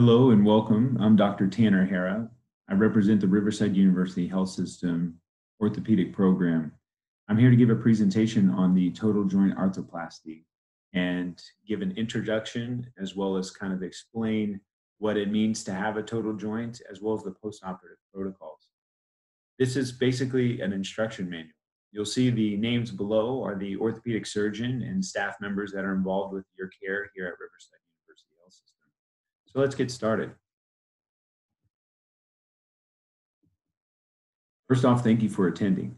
Hello and welcome. I'm Dr. Tanner Hara. I represent the Riverside University Health System orthopedic program. I'm here to give a presentation on the total joint arthroplasty and give an introduction as well as kind of explain what it means to have a total joint as well as the postoperative protocols. This is basically an instruction manual. You'll see the names below are the orthopedic surgeon and staff members that are involved with your care here at Riverside. So let's get started. First off, thank you for attending.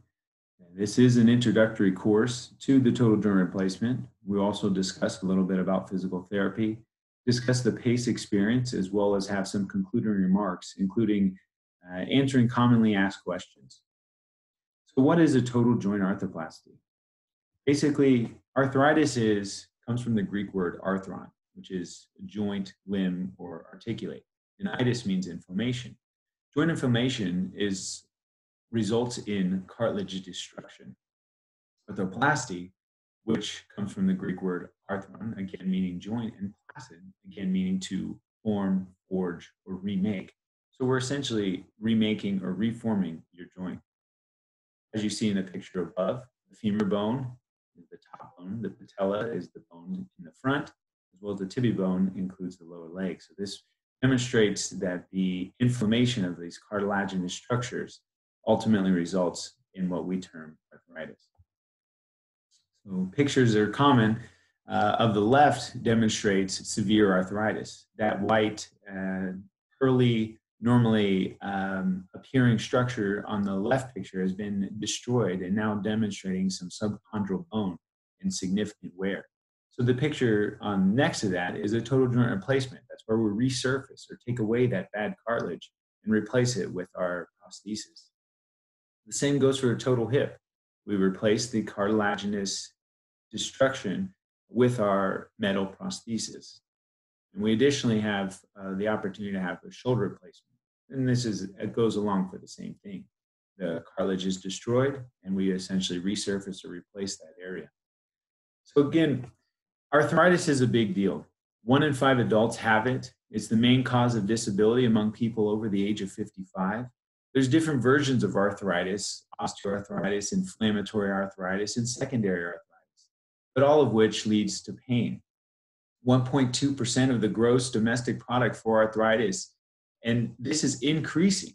This is an introductory course to the total joint replacement. We also discuss a little bit about physical therapy, discuss the PACE experience, as well as have some concluding remarks, including uh, answering commonly asked questions. So what is a total joint arthroplasty? Basically, arthritis is comes from the Greek word arthron, which is joint, limb, or articulate. And itis means inflammation. Joint inflammation is results in cartilage destruction. Arthroplasty, which comes from the Greek word arthron, again meaning joint, and placid, again meaning to form, forge, or remake. So we're essentially remaking or reforming your joint. As you see in the picture above, the femur bone is the top bone, the patella is the bone in the front, well the tibia bone includes the lower leg. So this demonstrates that the inflammation of these cartilaginous structures ultimately results in what we term arthritis. So pictures are common. Uh, of the left demonstrates severe arthritis. That white, uh, curly, normally um, appearing structure on the left picture has been destroyed and now demonstrating some subchondral bone and significant wear. So the picture on next to that is a total joint replacement. That's where we resurface or take away that bad cartilage and replace it with our prosthesis. The same goes for a total hip. We replace the cartilaginous destruction with our metal prosthesis. And we additionally have uh, the opportunity to have a shoulder replacement. And this is it goes along for the same thing. The cartilage is destroyed and we essentially resurface or replace that area. So again, Arthritis is a big deal. One in five adults have it. It's the main cause of disability among people over the age of 55. There's different versions of arthritis osteoarthritis, inflammatory arthritis, and secondary arthritis, but all of which leads to pain. 1.2% of the gross domestic product for arthritis, and this is increasing.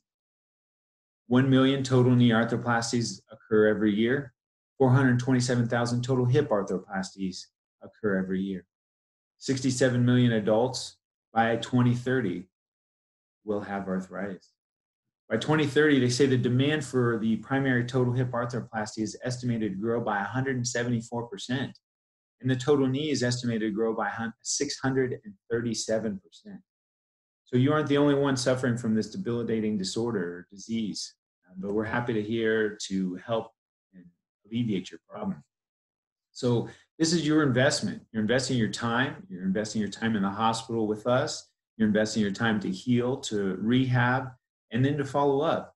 1 million total knee arthroplasties occur every year, 427,000 total hip arthroplasties occur every year. 67 million adults by 2030 will have arthritis. By 2030, they say the demand for the primary total hip arthroplasty is estimated to grow by 174%, and the total knee is estimated to grow by 637%. So you aren't the only one suffering from this debilitating disorder or disease, um, but we're happy to hear to help and alleviate your problem. So this is your investment. You're investing your time. You're investing your time in the hospital with us. You're investing your time to heal, to rehab, and then to follow up.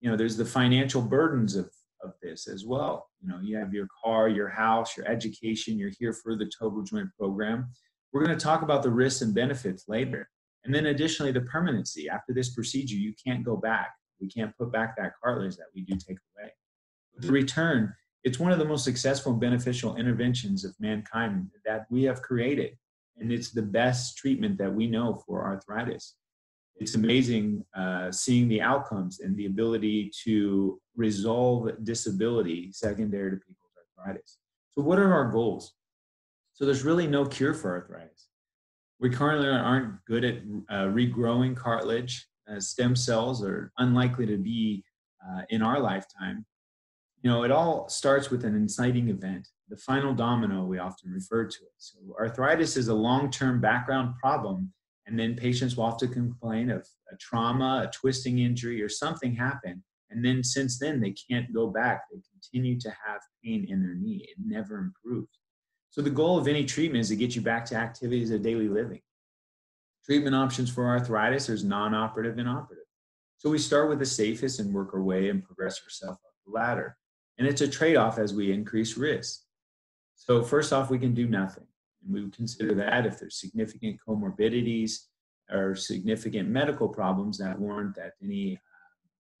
You know, there's the financial burdens of, of this as well. You know, you have your car, your house, your education. You're here for the total joint program. We're going to talk about the risks and benefits later. And then additionally, the permanency. After this procedure, you can't go back. We can't put back that cartilage that we do take away. The return, it's one of the most successful beneficial interventions of mankind that we have created. And it's the best treatment that we know for arthritis. It's amazing uh, seeing the outcomes and the ability to resolve disability secondary to people's arthritis. So, what are our goals? So, there's really no cure for arthritis. We currently aren't good at uh, regrowing cartilage. Uh, stem cells are unlikely to be uh, in our lifetime you know, it all starts with an inciting event, the final domino, we often refer to it. So, arthritis is a long term background problem, and then patients will often complain of a trauma, a twisting injury, or something happened. And then since then, they can't go back. They continue to have pain in their knee. It never improves. So, the goal of any treatment is to get you back to activities of daily living. Treatment options for arthritis there's non operative and operative. So, we start with the safest and work our way and progress ourselves up the ladder. And it's a trade off as we increase risk. So, first off, we can do nothing. And we would consider that if there's significant comorbidities or significant medical problems that warrant that any uh,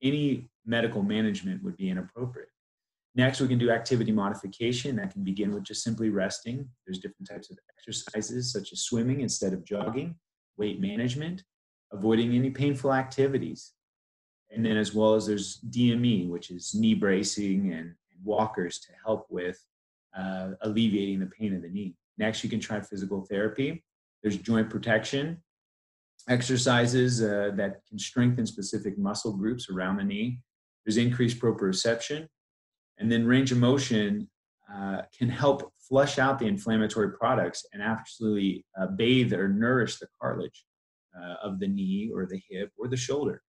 any medical management would be inappropriate. Next, we can do activity modification. That can begin with just simply resting. There's different types of exercises, such as swimming instead of jogging, weight management, avoiding any painful activities. And then, as well as there's DME, which is knee bracing and, walkers to help with uh, alleviating the pain of the knee. Next, you can try physical therapy. There's joint protection, exercises uh, that can strengthen specific muscle groups around the knee. There's increased proprioception. And then range of motion uh, can help flush out the inflammatory products and actually uh, bathe or nourish the cartilage uh, of the knee or the hip or the shoulder.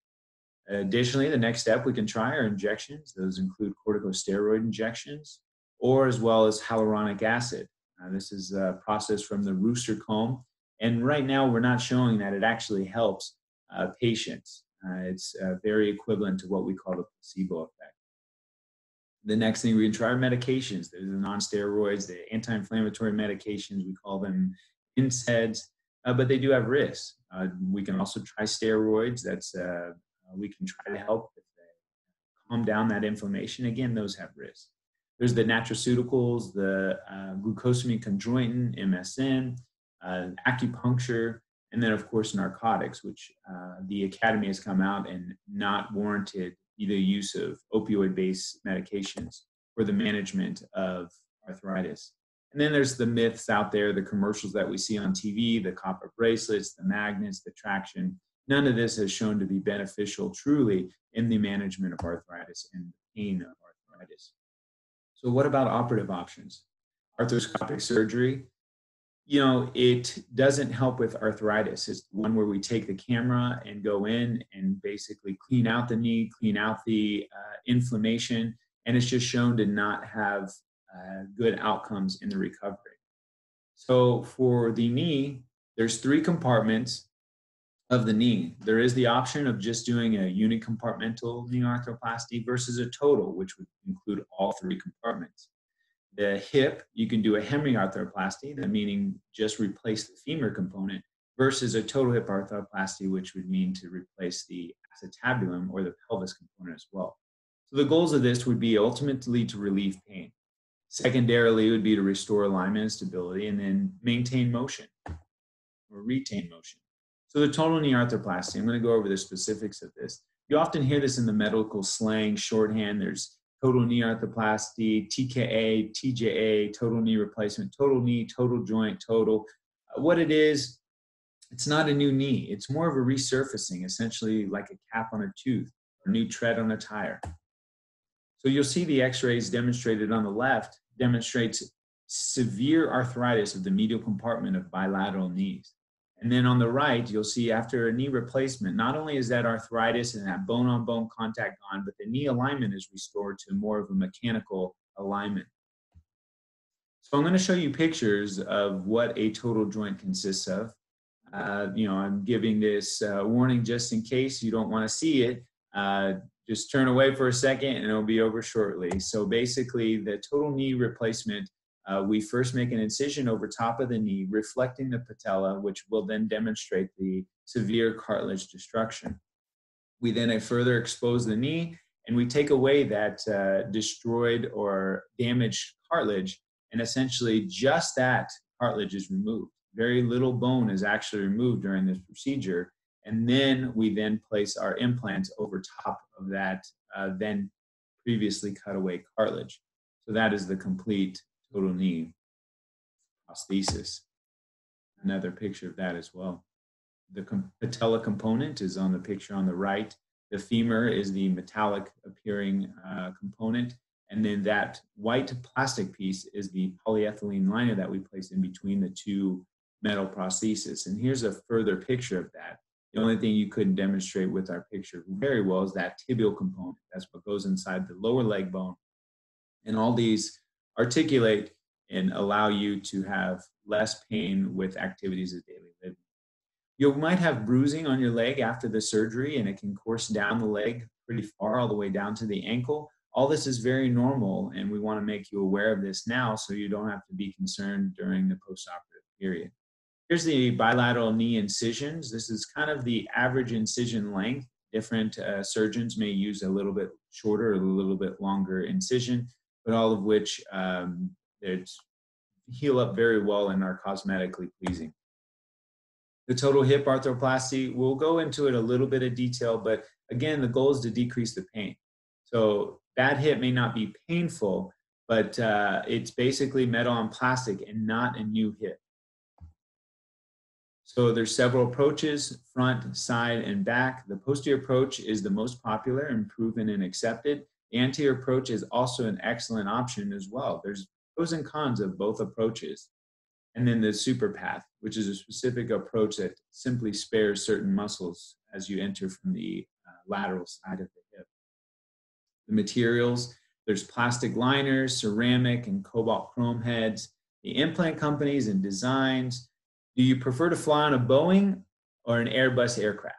Additionally, the next step we can try are injections. Those include corticosteroid injections or as well as hyaluronic acid. Uh, this is a process from the rooster comb. And right now, we're not showing that it actually helps uh, patients. Uh, it's uh, very equivalent to what we call the placebo effect. The next thing we can try are medications. There's the non-steroids, the anti-inflammatory medications. We call them NSAIDs, uh, but they do have risks. We can also try steroids. That's uh, we can try to help calm down that inflammation. Again, those have risks. There's the nutraceuticals, the uh, glucosamine chondroitin, MSM, uh, acupuncture, and then of course narcotics, which uh, the academy has come out and not warranted the use of opioid-based medications for the management of arthritis. And then there's the myths out there, the commercials that we see on TV, the copper bracelets, the magnets, the traction. None of this has shown to be beneficial truly in the management of arthritis and pain of arthritis. So what about operative options? Arthroscopic surgery, you know, it doesn't help with arthritis. It's one where we take the camera and go in and basically clean out the knee, clean out the uh, inflammation, and it's just shown to not have uh, good outcomes in the recovery. So for the knee, there's three compartments of the knee. There is the option of just doing a unicompartmental knee arthroplasty versus a total, which would include all three compartments. The hip, you can do a hemiarthroplasty, that meaning just replace the femur component, versus a total hip arthroplasty, which would mean to replace the acetabulum or the pelvis component as well. So the goals of this would be ultimately to relieve pain. Secondarily, it would be to restore alignment and stability and then maintain motion or retain motion. So the total knee arthroplasty, I'm going to go over the specifics of this. You often hear this in the medical slang shorthand. There's total knee arthroplasty, TKA, TJA, total knee replacement, total knee, total joint, total. Uh, what it is, it's not a new knee. It's more of a resurfacing, essentially like a cap on a tooth, a new tread on a tire. So you'll see the x-rays demonstrated on the left demonstrates severe arthritis of the medial compartment of bilateral knees. And then on the right, you'll see after a knee replacement, not only is that arthritis and that bone on bone contact gone, but the knee alignment is restored to more of a mechanical alignment. So I'm going to show you pictures of what a total joint consists of. Uh, you know, I'm giving this uh, warning just in case you don't want to see it. Uh, just turn away for a second and it'll be over shortly. So basically, the total knee replacement uh, we first make an incision over top of the knee, reflecting the patella, which will then demonstrate the severe cartilage destruction. We then further expose the knee and we take away that uh, destroyed or damaged cartilage, and essentially just that cartilage is removed. Very little bone is actually removed during this procedure, and then we then place our implants over top of that uh, then previously cut away cartilage. So that is the complete total knee prosthesis. Another picture of that as well. The patella component is on the picture on the right. The femur is the metallic appearing uh, component. And then that white plastic piece is the polyethylene liner that we place in between the two metal prostheses. And here's a further picture of that. The only thing you couldn't demonstrate with our picture very well is that tibial component. That's what goes inside the lower leg bone. And all these articulate and allow you to have less pain with activities of daily living. You might have bruising on your leg after the surgery, and it can course down the leg pretty far, all the way down to the ankle. All this is very normal, and we want to make you aware of this now so you don't have to be concerned during the postoperative period. Here's the bilateral knee incisions. This is kind of the average incision length. Different uh, surgeons may use a little bit shorter or a little bit longer incision, but all of which um, heal up very well and are cosmetically pleasing. The total hip arthroplasty, we'll go into it a little bit of detail, but again, the goal is to decrease the pain. So bad hip may not be painful, but uh, it's basically metal on plastic and not a new hip. So there's several approaches, front, side, and back. The posterior approach is the most popular and proven and accepted. Anterior approach is also an excellent option as well. There's pros and cons of both approaches. And then the SuperPATH, which is a specific approach that simply spares certain muscles as you enter from the uh, lateral side of the hip. The materials, there's plastic liners, ceramic, and cobalt chrome heads. The implant companies and designs. Do you prefer to fly on a Boeing or an Airbus aircraft?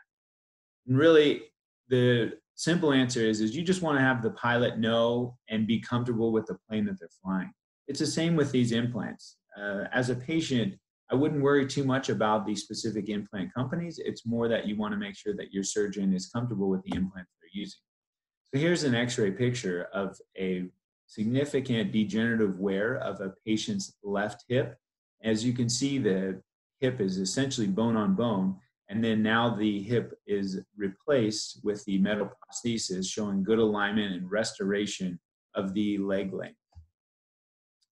And really, the simple answer is, is you just want to have the pilot know and be comfortable with the plane that they're flying. It's the same with these implants. Uh, as a patient, I wouldn't worry too much about the specific implant companies. It's more that you want to make sure that your surgeon is comfortable with the implants they're using. So here's an x-ray picture of a significant degenerative wear of a patient's left hip. As you can see, the hip is essentially bone on bone, and then now the hip is replaced with the metal prosthesis showing good alignment and restoration of the leg length.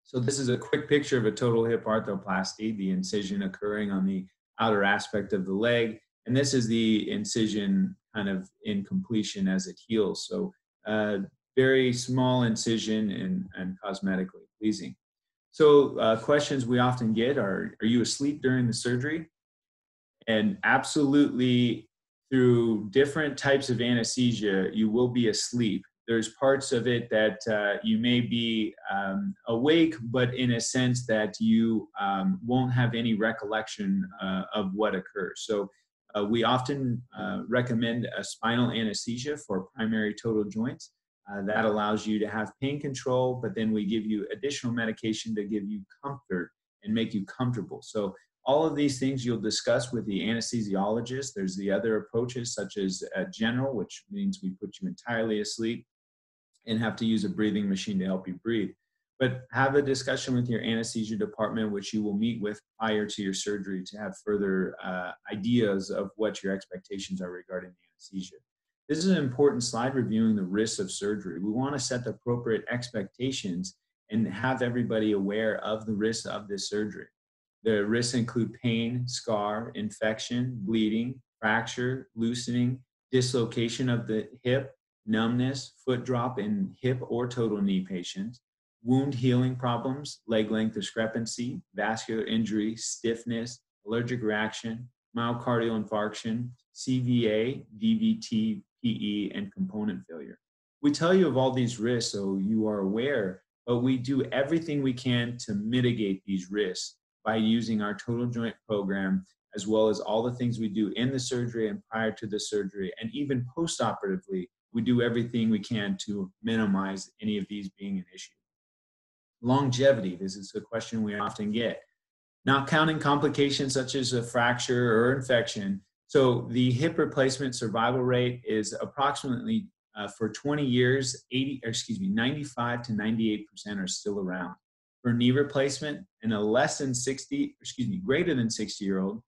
So this is a quick picture of a total hip arthroplasty, the incision occurring on the outer aspect of the leg. And this is the incision kind of in completion as it heals. So uh, very small incision and, and cosmetically pleasing. So uh, questions we often get are, are you asleep during the surgery? And absolutely through different types of anesthesia, you will be asleep there's parts of it that uh, you may be um, awake, but in a sense that you um, won't have any recollection uh, of what occurs. So uh, we often uh, recommend a spinal anesthesia for primary total joints. Uh, that allows you to have pain control, but then we give you additional medication to give you comfort and make you comfortable. So all of these things you'll discuss with the anesthesiologist. There's the other approaches, such as uh, general, which means we put you entirely asleep and have to use a breathing machine to help you breathe. But have a discussion with your anesthesia department, which you will meet with prior to your surgery to have further uh, ideas of what your expectations are regarding the anesthesia. This is an important slide reviewing the risks of surgery. We want to set the appropriate expectations and have everybody aware of the risks of this surgery. The risks include pain, scar, infection, bleeding, fracture, loosening, dislocation of the hip, numbness, foot drop in hip or total knee patients, wound healing problems, leg length discrepancy, vascular injury, stiffness, allergic reaction, myocardial infarction, CVA, DVT, PE, and component failure. We tell you of all these risks so you are aware, but we do everything we can to mitigate these risks by using our total joint program as well as all the things we do in the surgery and prior to the surgery and even post-operatively we do everything we can to minimize any of these being an issue. Longevity, this is a question we often get. Not counting complications such as a fracture or infection. So the hip replacement survival rate is approximately uh, for 20 years, 80, excuse me, 95 to 98% are still around. For knee replacement in a less than 60, excuse me, greater than 60 year old,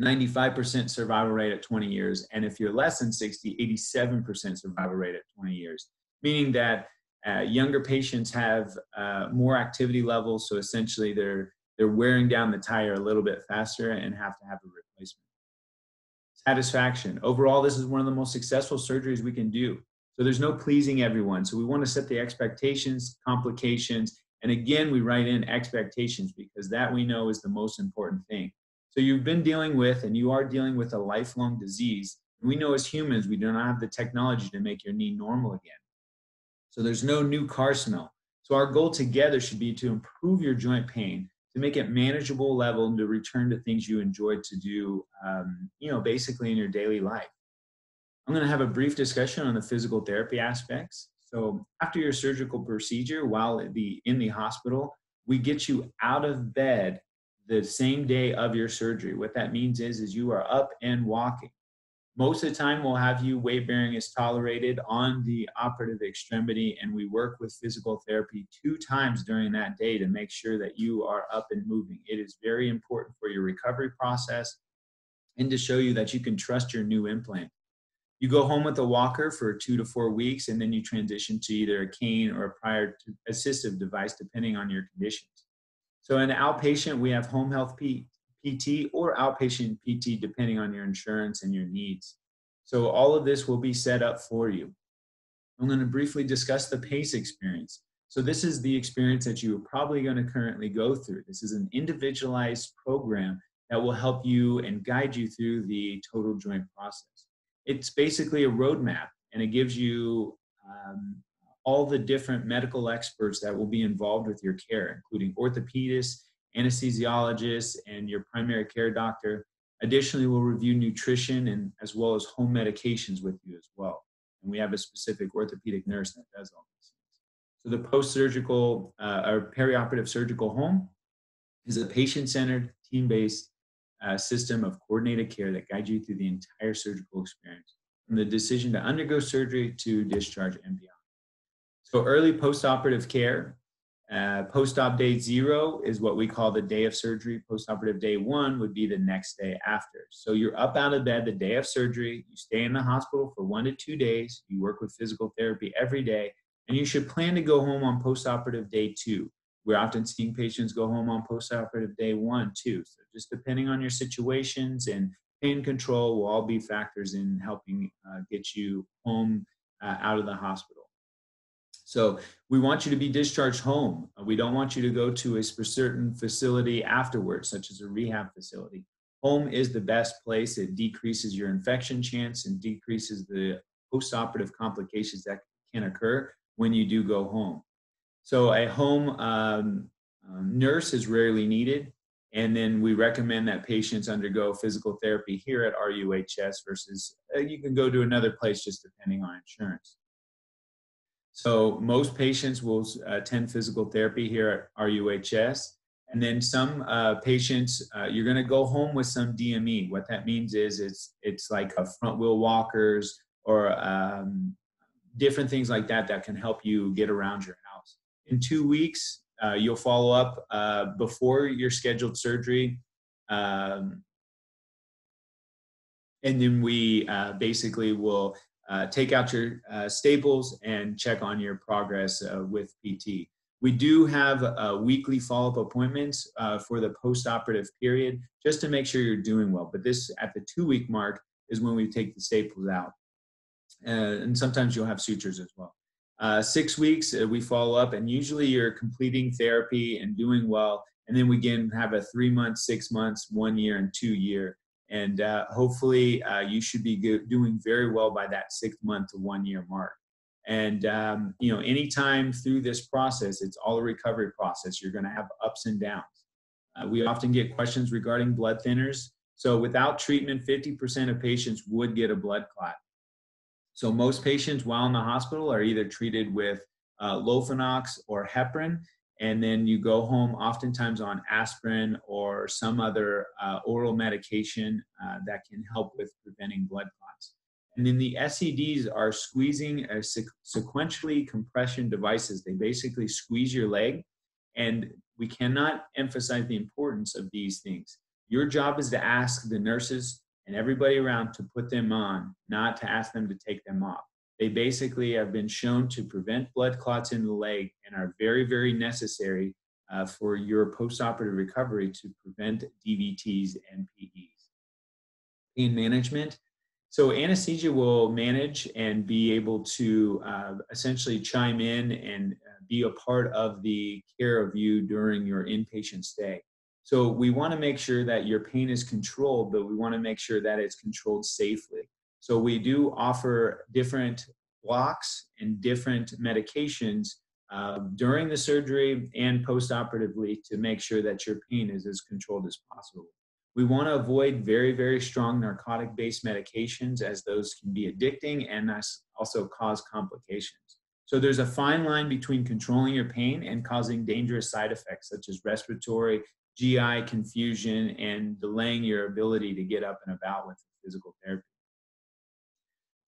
95% survival rate at 20 years. And if you're less than 60, 87% survival rate at 20 years, meaning that uh, younger patients have uh, more activity levels. So essentially they're, they're wearing down the tire a little bit faster and have to have a replacement. Satisfaction. Overall, this is one of the most successful surgeries we can do. So there's no pleasing everyone. So we want to set the expectations, complications, and again, we write in expectations because that we know is the most important thing. So you've been dealing with and you are dealing with a lifelong disease. We know as humans, we do not have the technology to make your knee normal again. So there's no new car smell. So our goal together should be to improve your joint pain, to make it manageable level and to return to things you enjoyed to do, um, you know, basically in your daily life. I'm going to have a brief discussion on the physical therapy aspects. So after your surgical procedure, while the, in the hospital, we get you out of bed the same day of your surgery. What that means is, is you are up and walking. Most of the time, we'll have you weight bearing is tolerated on the operative extremity, and we work with physical therapy two times during that day to make sure that you are up and moving. It is very important for your recovery process and to show you that you can trust your new implant. You go home with a walker for two to four weeks, and then you transition to either a cane or a prior assistive device, depending on your conditions. So, in outpatient, we have home health PT or outpatient PT, depending on your insurance and your needs. So, all of this will be set up for you. I'm going to briefly discuss the PACE experience. So, this is the experience that you are probably going to currently go through. This is an individualized program that will help you and guide you through the total joint process. It's basically a roadmap and it gives you um, all the different medical experts that will be involved with your care, including orthopedists, anesthesiologists, and your primary care doctor. Additionally, we'll review nutrition and as well as home medications with you as well. And we have a specific orthopedic nurse that does all these things. So the post-surgical uh, or perioperative surgical home is a patient-centered, team-based uh, system of coordinated care that guides you through the entire surgical experience, from the decision to undergo surgery to discharge and beyond. So early postoperative care, uh, post-op day zero is what we call the day of surgery. Postoperative day one would be the next day after. So you're up out of bed the day of surgery. You stay in the hospital for one to two days. You work with physical therapy every day, and you should plan to go home on postoperative day two. We're often seeing patients go home on postoperative day one too. So just depending on your situations and pain control will all be factors in helping uh, get you home uh, out of the hospital. So we want you to be discharged home. We don't want you to go to a certain facility afterwards, such as a rehab facility. Home is the best place. It decreases your infection chance and decreases the postoperative complications that can occur when you do go home. So a home um, um, nurse is rarely needed. And then we recommend that patients undergo physical therapy here at RUHS versus uh, you can go to another place just depending on insurance. So most patients will attend physical therapy here at RUHS. And then some uh, patients, uh, you're going to go home with some DME. What that means is it's it's like a front wheel walkers or um, different things like that that can help you get around your. In two weeks, uh, you'll follow up uh, before your scheduled surgery. Um, and then we uh, basically will uh, take out your uh, staples and check on your progress uh, with PT. We do have uh, weekly follow-up appointments uh, for the post-operative period just to make sure you're doing well. But this at the two-week mark is when we take the staples out. and sometimes you'll have sutures as well. Six weeks, we follow up, and usually you're completing therapy and doing well. And then we again have a three months, six months, one year, and two year. And uh, hopefully uh, you should be doing very well by that six month to one year mark. And um, you know anytime through this process it's all a recovery process. You're going to have ups and downs. Uh, we often get questions regarding blood thinners. So without treatment 50% of patients would get a blood clot so most patients while in the hospital are either treated with uh, Lovenox or heparin and then you go home oftentimes on aspirin or some other uh, oral medication uh, that can help with preventing blood clots. And then the SCDs are squeezing a sequentially compression devices. They basically squeeze your leg, and we cannot emphasize the importance of these things. Your job is to ask the nurses and everybody around to put them on, not to ask them to take them off. They basically have been shown to prevent blood clots in the leg and are very, very necessary uh, for your postoperative recovery to prevent DVTs and PEs. Pain management. So anesthesia will manage and be able to uh, essentially chime in and uh, be a part of the care of you during your inpatient stay. So we want to make sure that your pain is controlled, but we want to make sure that it's controlled safely. So we do offer different blocks and different medications uh, during the surgery and postoperatively to make sure that your pain is as controlled as possible. We want to avoid very, very strong narcotic based medications as those can be addicting and also cause complications. So there's a fine line between controlling your pain and causing dangerous side effects such as respiratory GI confusion and delaying your ability to get up and about with physical therapy.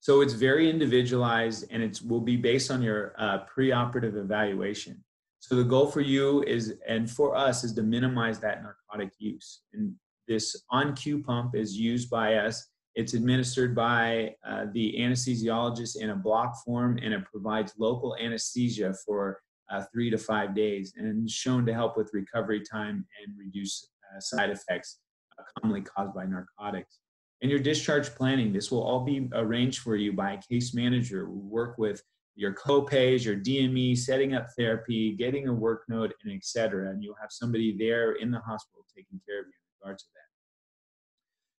So it's very individualized and it will be based on your uh, preoperative evaluation. So the goal for you is, and for us, is to minimize that narcotic use. And this On-Q pump is used by us. It's administered by uh, the anesthesiologist in a block form, and it provides local anesthesia for uh, three to five days, and shown to help with recovery time and reduce uh, side effects uh, commonly caused by narcotics. And your discharge planning, this will all be arranged for you by a case manager. We work with your co-pays, your DME, setting up therapy, getting a work note, and etc. And you'll have somebody there in the hospital taking care of you in regards to that.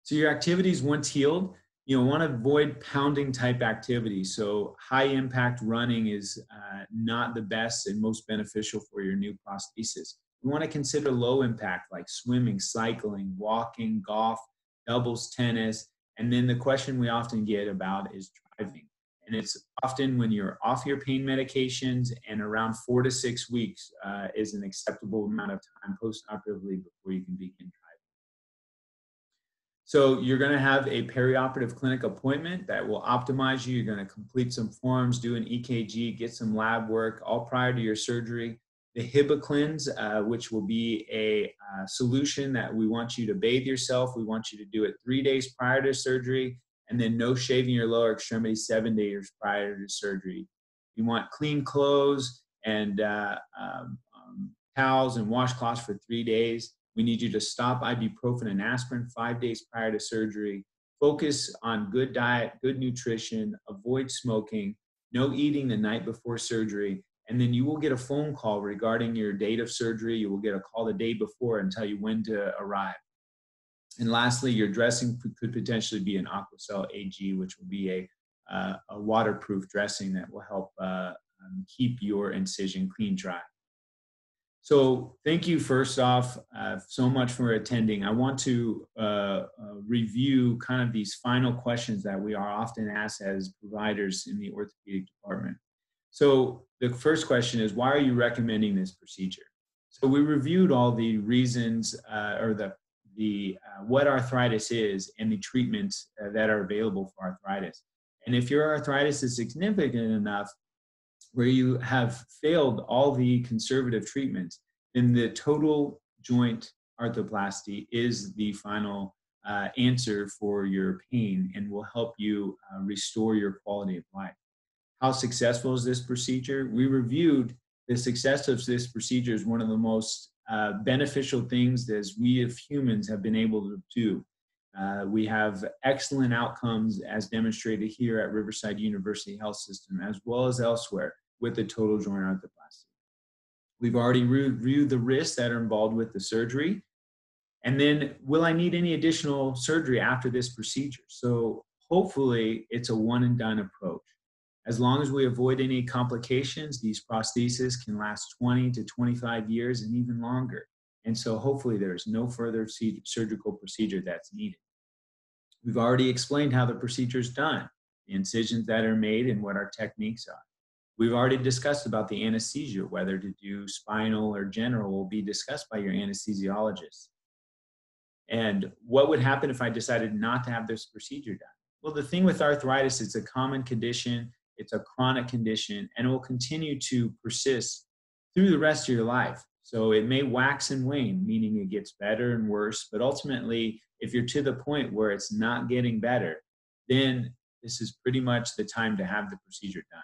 So your activities once healed, you know, want to avoid pounding type activities. So high impact running is uh, not the best and most beneficial for your new prosthesis. We want to consider low impact like swimming, cycling, walking, golf, doubles tennis. And then the question we often get about is driving. And it's often when you're off your pain medications and around four to six weeks uh, is an acceptable amount of time post-operatively before you can begin. So you're going to have a perioperative clinic appointment that will optimize you. You're going to complete some forms, do an EKG, get some lab work, all prior to your surgery the Hibiclens, uh, which will be a uh, solution that we want you to bathe yourself. We want you to do it three days prior to surgery, and then no shaving your lower extremity seven days prior to surgery. You want clean clothes and uh, um, um, towels and washcloths for three days. We need you to stop ibuprofen and aspirin five days prior to surgery. Focus on good diet, good nutrition, avoid smoking, no eating the night before surgery, and then you will get a phone call regarding your date of surgery. You will get a call the day before and tell you when to arrive. And lastly, your dressing could potentially be an Aquacel AG, which will be a, uh, a waterproof dressing that will help uh, um, keep your incision clean dry. So thank you first off uh, so much for attending. I want to uh, uh, review kind of these final questions that we are often asked as providers in the orthopedic department. So the first question is, why are you recommending this procedure? So we reviewed all the reasons uh, or the the uh, what arthritis is and the treatments uh, that are available for arthritis. And if your arthritis is significant enough where you have failed all the conservative treatments, then the total joint arthroplasty is the final uh, answer for your pain and will help you uh, restore your quality of life how successful is this procedure? We reviewed the success of this procedure as one of the most uh, beneficial things that we as humans have been able to do. Uh, we have excellent outcomes as demonstrated here at Riverside University Health System as well as elsewhere with the total joint arthroplasty. We've already reviewed the risks that are involved with the surgery. And then will I need any additional surgery after this procedure? So hopefully it's a one and done approach. As long as we avoid any complications, these prostheses can last 20 to 25 years and even longer. And so hopefully there's no further surgical procedure that's needed. We've already explained how the procedure is done, the incisions that are made and what our techniques are. We've already discussed about the anesthesia, whether to do spinal or general will be discussed by your anesthesiologist. And what would happen if I decided not to have this procedure done? Well, the thing with arthritis, it's a common condition it's a chronic condition and it will continue to persist through the rest of your life. So it may wax and wane, meaning it gets better and worse. But ultimately, if you're to the point where it's not getting better, then this is pretty much the time to have the procedure done.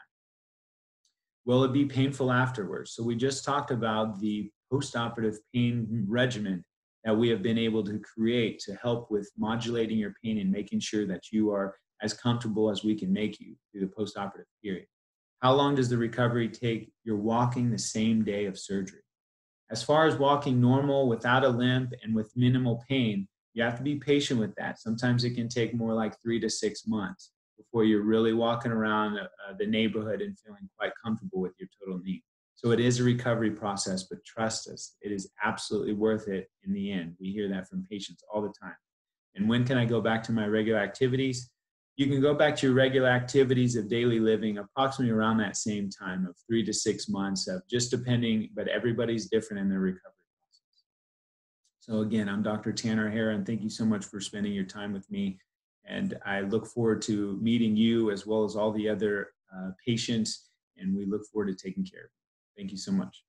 Will it be painful afterwards? So we just talked about the postoperative pain regimen that we have been able to create to help with modulating your pain and making sure that you are as comfortable as we can make you through the postoperative period. How long does the recovery take? You're walking the same day of surgery. As far as walking normal without a limp and with minimal pain, you have to be patient with that. Sometimes it can take more like three to six months before you're really walking around uh, the neighborhood and feeling quite comfortable with your total knee. So it is a recovery process, but trust us, it is absolutely worth it in the end. We hear that from patients all the time. And when can I go back to my regular activities? you can go back to your regular activities of daily living approximately around that same time of three to six months of just depending, but everybody's different in their recovery process. So again, I'm Dr. Tanner Hare, and thank you so much for spending your time with me. And I look forward to meeting you as well as all the other uh, patients, and we look forward to taking care of you. Thank you so much.